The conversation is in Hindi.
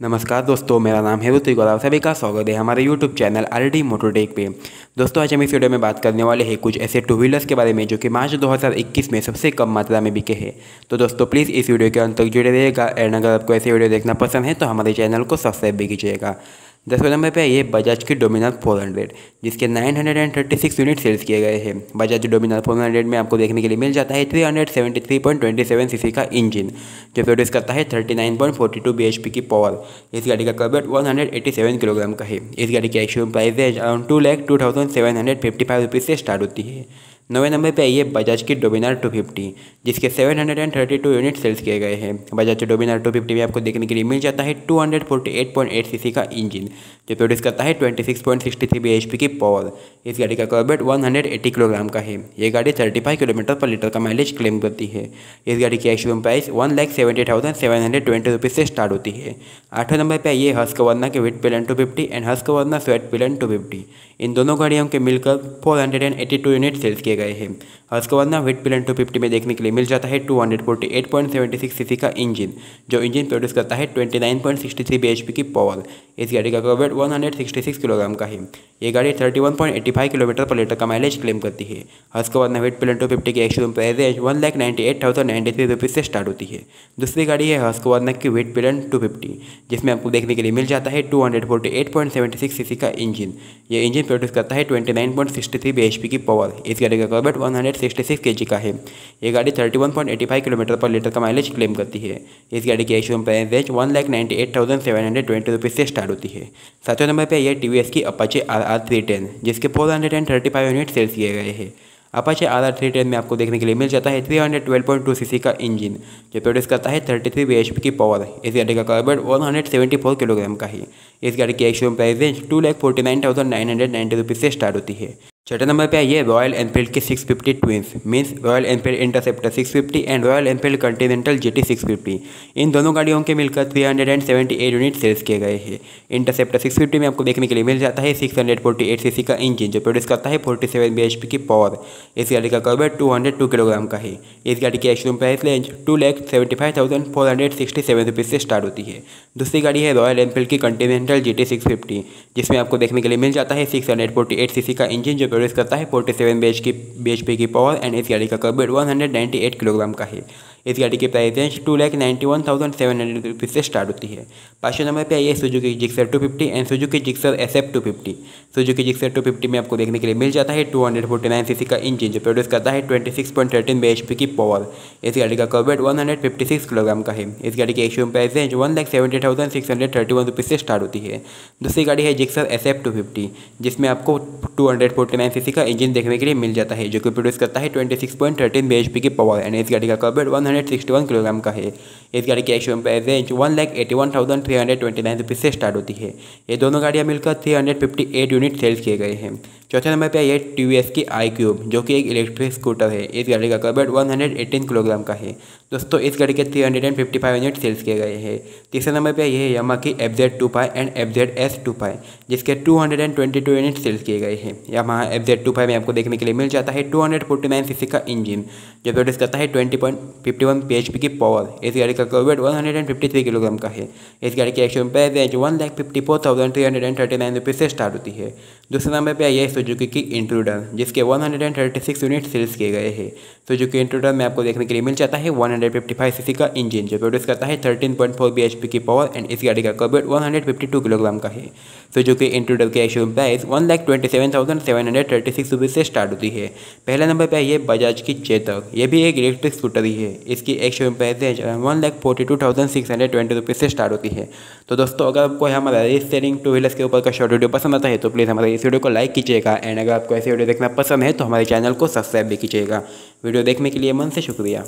नमस्कार दोस्तों, मेरा नाम है ऋतिक और आप सभी का स्वागत है हमारे YouTube channel R D Mototech पे। दोस्तों, आज हम इस वीडियो में बात करने वाले हैं कुछ ऐसे टू व्हीलर्स के बारे में जो कि मार्च 2021 में सबसे कम मात्रा में बिके हैं। तो दोस्तों प्लीज़ इस वीडियो के अंत तक जुड़े रहिएगा एंड अगर आपको ऐसे वीडियो देखना पसंद है तो हमारे चैनल को सब्सक्राइब भी कीजिएगा। दसवें नंबर पे ये बजाज की डोमिनर 400 जिसके 936 यूनिट सेल्स किए गए हैं। बजाज डोमिनर 400 में आपको देखने के लिए मिल जाता है 373.27 सीसी का इंजन, जो प्रोड्यूस करता है thirty nine point forty two 39.42 BHP की पावर। इस गाड़ी का कबट 187 किलोग्राम का है। इस गाड़ी की एक्चुअल प्राइस है around two lakh two thousand seven hundred fifty five rupees से स्टार्ट होती है। नवे नंबर पे आई है बजाज की डोमिनार 250 जिसके 732 यूनिट सेल्स किए गए हैं। बजाज डोमिनार 250 में आपको देखने के लिए मिल जाता है 248.8 सीसी का इंजन जो प्रोड्यूस करता है 26.63 बीएचपी की पावर इस गाड़ी का कॉर्बेट 180 किलोग्राम का है। ये गाड़ी 35 किलोमीटर पर लीटर का माइलेज क्लेम करती है। इस गाड़ी की ex showroom price one lakh seventy thousand seven hundred twenty rupees से स्टार्ट होती है। आठवें नंबर पर ये हस्क वर्ना के Vitpilen two fifty and Husqvarna Svartpilen two fifty इन दोनों गाड़ियों के मिलकर 482 यूनिट सेल्स किए गए हैं। उसके बाद ना वेट पिलन टू फिफ्टी में देखने के लिए मिल जाता है 248.76 सीसी का इंजन जो इंजन प्रोड्यूस करता है 29.63 बीएचपी की पावर इस गाड़ी का वेट 166 किलोग्राम का है। ये गाड़ी 31.85 किलोमीटर पर लीटर का माइलेज क्लेम करती है। और उसके बाद ना वेट पिलन टू फिफ्टी की ex showroom price one lakh ninety eight thousand ninety three rupees से स्टार्ट होती है। दूसरी गाड़ी है हस्कवादना की वेट पिलन टू फिफ्टी जिसमें आपको देखने के लिए मिल जाता है two hundred forty eight point seventy six CC का इंजन ये इंजन प्रोड्यूस करता है twenty nine point sixty three B H P की पावर इस गाड़ी का kerb weight one hundred sixty six के है। ये गाड़ी thirty one point eighty five kilometre per litre का माइलेज क्लेम करती है। इस गाड़ी की ex showroom price range one lakh ninety eight thousand seven hundred twenty rupees से स्टार्ट होती है। सातवें नंबर पर यह टी वी एस की Apache R R three ten जिसके four hundred and thirty five unit sales किए गए हैं। Apache R R three ten में आपको देखने के लिए मिल जाता है three hundred twelve point two C C का इंजन जो प्रोड्यूस करता है thirty three B H P की पावर इस गाड़ी का kerb weight one hundred seventy four kilogram का है। इस गाड़ी की ex showroom price range two lakh forty nine thousand nine hundred ninety rupees से स्टार्ट होती है। छठे नंबर पे आइए रॉयल एनफील्ड के 650 fifty twins means Royal Enfield Interceptor 650 and Royal Enfield Continental GT 650 इन दोनों गाड़ियों के मिलकर 378 यूनिट सेल्स किए गए हैं। इंटरसेप्टर 650 में आपको देखने के लिए मिल जाता है 648 सीसी का इंजन जो प्रोड्यूस करता है 47 बीएचपी की पावर इस गाड़ी का कर्बेट 202 किलोग्राम का है। इस गाड़ी की actual price range two seventy five thousand four hundred sixty seven rupees से स्टार्ट होती है। दूसरी गाड़ी है रॉयल एनफील्ड की Continental G T six fifty जिसमें आपको देखने के लिए मिल जाता है सिक्स हंड्रेड फोर्टी एट का इंजन जो प्रोड्यूस करता है फोर्टी सेवन बी की बी एच पी की पावर एंड इस गाड़ी का kerb weight one hundred ninety eight kilogram का है। इस गाड़ी की price range two lakh ninety one thousand seven hundred rupees से स्टार्ट होती है। पाँचवें नंबर पे आइए Suzuki Gixxer two fifty and Suzuki Gixxer S F two fifty Suzuki Gixxer two fifty में आपको देखने के लिए मिल जाता है two hundred forty nine C का इंजन जो प्रोड्यूस करता है twenty six point thirteen B H P की पावर इस गाड़ी का kerb weight one hundred fifty six kilogram का है। इस गाड़ी की ex showroom price range one lakh seventy thousand six hundred thirty one rupees से स्टार्ट होती है। दूसरी गाड़ी है Gixxer S F two fifty जिसमें आपको two hundred forty nine C का इंजन देखने के लिए मिल जाता है, जो कि प्रोड्यूस करता है twenty six point thirteen B H P की पावर एंड इस गाड़ी का kerb one hundred sixty one kilogram का है। इस गाड़ी की ex showroom price one lakh eighty one thousand three hundred twenty nine rupees से स्टार्ट होती है। ये दोनों गाड़ियाँ मिलकर three hundred fifty eight unit sales किए गए हैं। चौथे नंबर पे आई है टी वी एस की आई क्यूब जो कि एक इलेक्ट्रिक स्कूटर है, इस गाड़ी का कर्बेट 118 किलोग्राम का है। दोस्तों, इस गाड़ी के 355 यूनिट सेल्स किए गए हैं। तीसरे नंबर पे ये है यमा की F Z two five and F Z S two five जिसके 222 यूनिट सेल्स किए गए हैं। यमा एफ़ जेड टू फाइव में आपको देखने के लिए मिल जाता है 249 सीसी का इंजन जो प्रोड्यूस करता है 20.51 पी एच पी की पावर इस गाड़ी का कर्बेट 153 किलोग्राम का है। इस गाड़ी की action price range one lakh fifty four thousand three hundred and thirty nine rupees से स्टार्ट होती है। दूसरे नंबर पर आइए सुजुकी की इंट्रूडर जिसके 136 यूनिट सेल्स किए गए हैं। सुजुकी इंट्रूडर में आपको देखने के लिए मिल जाता है 155 सीसी का इंजन जो प्रोड्यूस करता है 13.4 बीएचपी की पावर एंड इस गाड़ी का कर्बेट 152 किलोग्राम का है। सुजुकी इंट्रूडर की actual price one lakh twenty से स्टार्ट होती है। पहले नंबर पर आइए बजाज की चेतक ये भी एक इलेक्ट्रिक स्कूटर ही है। इसकी actual price one lakh forty two thousand six hundred twenty rupees से स्टार्ट होती है। तो दोस्तों, अगर आपको हमारा रेस सेलिंग टू व्हीलर्स के ऊपर का शॉर्ट वीडियो पसंद आता है तो प्लीज़ हमारे इस वीडियो को लाइक कीजिएगा। एंड अगर आपको ऐसे वीडियो देखना पसंद है तो हमारे चैनल को सब्सक्राइब भी कीजिएगा। वीडियो देखने के लिए मन से शुक्रिया।